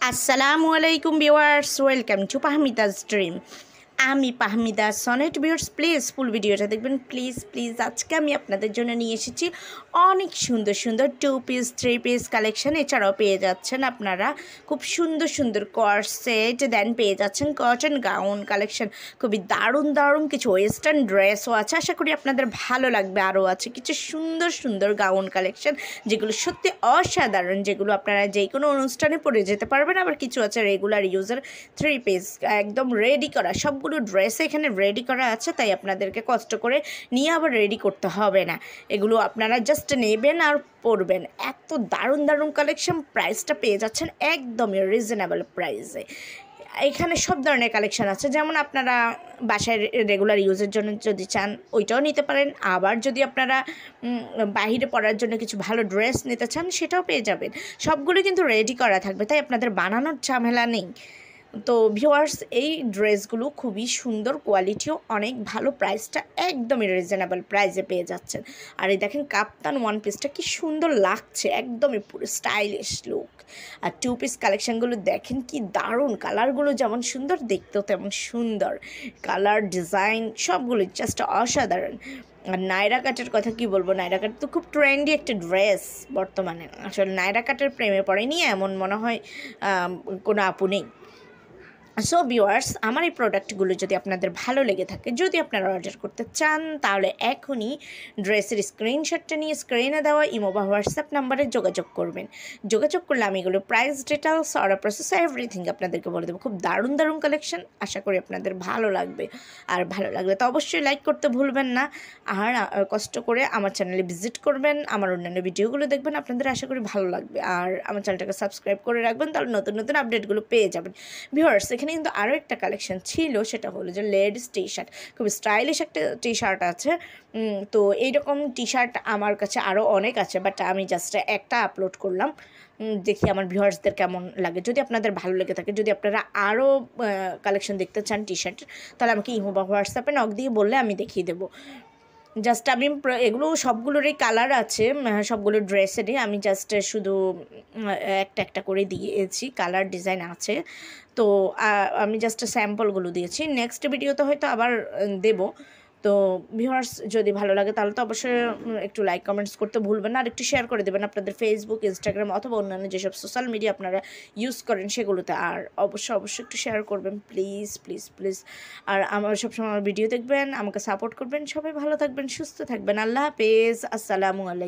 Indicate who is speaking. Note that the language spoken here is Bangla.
Speaker 1: আসসালামু আলাইকুম ভিওয়ার্স ওয়েলকাম টু পাহমিদাস ড্রিম আমি Pahmida Sonet viewers please full ভিডিওটা দেখবেন। প্লিজ প্লিজ আজকে আমি আপনাদের জন্য নিয়ে এসেছি অনেক সুন্দর সুন্দর two piece three piece collection এছাড়াও পেয়ে যাচ্ছেন আপনারা খুব সুন্দর সুন্দর সেট দেন পেয়ে যাচ্ছেন কটন গাউন কালেকশন খুবই দারুণ দারুণ কিছু ওয়েস্টার্ন ড্রেসও আছে। আশা করি আপনাদের ভালো লাগবে। আরও আছে কিছু সুন্দর সুন্দর গাউন কালেকশন যেগুলো সত্যি অসাধারণ, যেগুলো আপনারা যে কোনো অনুষ্ঠানে পরে যেতে পারবেন। আবার কিছু আছে রেগুলার ইউজার থ্রি পিস একদম রেডি করা। সবগুলো ড্রেস এখানে রেডি করা আছে, তাই আপনাদেরকে কষ্ট করে নিয়ে আবার রেডি করতে হবে না। এগুলো আপনারা জাস্ট নেবেন আর পরবেন। এত দারুণ দারুণ কালেকশন প্রাইসটা পেয়ে যাচ্ছেন একদমই রিজনেবল প্রাইসে এখানে সব ধরনের কালেকশন আছে, যেমন আপনারা বাসায় রেগুলার ইউজের জন্য যদি চান, ওইটাও নিতে পারেন। আবার যদি আপনারা বাহিরে পরার জন্য কিছু ভালো ড্রেস নিতে চান, সেটাও পেয়ে যাবেন। সবগুলো কিন্তু রেডি করা থাকবে, তাই আপনাদের বানানোর ঝামেলা নেই। তো ভিউয়ার্স এই ড্রেসগুলো খুবই সুন্দর কোয়ালিটিও অনেক ভালো প্রাইসটা একদমই রিজনেবল প্রাইসে পেয়ে যাচ্ছেন। আর এই দেখেন কাপ্তান ওয়ান পিসটা কি সুন্দর লাগছে, একদমই পুরো স্টাইলিশ লুক আর টু পিস কালেকশানগুলো দেখেন কি দারুণ কালারগুলো যেমন সুন্দর, দেখতেও তেমন সুন্দর। কালার ডিজাইন সবগুলো জাস্ট অসাধারণ। আর নায়রা কাটের কথা কি বলব? নায়রা কাট তো খুব ট্রেন্ডি একটা ড্রেস বর্তমানে। আসলে নায়রা কাটের প্রেমে পড়েনি, এমন মনে হয় কোনো আপু নেই। সো ভিউয়ার্স আমার এই প্রোডাক্টগুলো যদি আপনাদের ভালো লেগে থাকে, যদি আপনারা অর্ডার করতে চান, তাহলে এখনই ড্রেসের স্ক্রিনশটটা নিয়ে স্ক্রিনে দেওয়া ইমো বা হোয়াটসঅ্যাপ নাম্বারে যোগাযোগ করবেন। যোগাযোগ করলে আমি এগুলো price details order process everything আপনাদেরকে বলে দেবো। খুব দারুণ দারুণ কালেকশন আশা করি আপনাদের ভালো লাগবে। আর ভালো লাগলে তো অবশ্যই লাইক করতে ভুলবেন না। আর কষ্ট করে আমার চ্যানেলে ভিজিট করবেন, আমার অন্যান্য ভিডিওগুলো দেখবেন, আপনাদের আশা করি ভালো লাগবে। আর আমার চ্যানেলটাকে সাবস্ক্রাইব করে রাখবেন, তাহলে নতুন নতুন আপডেটগুলো পেয়ে যাবেন। ভিউয়ার্স এখানে কিন্তু আরও একটা কালেকশন ছিল, সেটা হলো যে লেডিস টি শার্ট খুব স্টাইলিশ একটা টি শার্ট আছে তো এইরকম টি শার্ট আমার কাছে আরও অনেক আছে বাট আমি জাস্ট একটা আপলোড করলাম। দেখি আমার ভিউয়ার্সদের কেমন লাগে। যদি আপনাদের ভালো লেগে থাকে, যদি আপনারা আরও কালেকশন দেখতে চান টি শার্ট তাহলে আমাকে ইমো বা হোয়াটসঅ্যাপে নক দিয়ে বললে আমি দেখিয়ে দেবো। জাস্ট আমি এগুলো সবগুলোরই কালার আছে সবগুলো ড্রেসেরই আমি জাস্ট শুধু একটা একটা করে দিয়েছি কালার ডিজাইন আছে। তো আমি জাস্ট স্যাম্পলগুলো দিয়েছি। নেক্সট ভিডিওতে হয়তো আবার দেবো। তো ভিউয়ার্স যদি ভালো লাগে, তাহলে তো অবশ্যই একটু লাইক কমেন্টস করতে ভুলবেন না। আর একটু শেয়ার করে দেবেন আপনাদের ফেসবুক ইনস্টাগ্রাম অথবা অন্যান্য যেসব সোশ্যাল মিডিয়া আপনারা ইউজ করেন সেগুলোতে। আর অবশ্যই অবশ্যই একটু শেয়ার করবেন। প্লিজ প্লিজ প্লিজ আর আমার সবসময় আমার ভিডিও দেখবেন, আমাকে সাপোর্ট করবেন। সবাই ভালো থাকবেন, সুস্থ থাকবেন। আল্লাহ হাফেজ। আসসালামু আলাইকুম।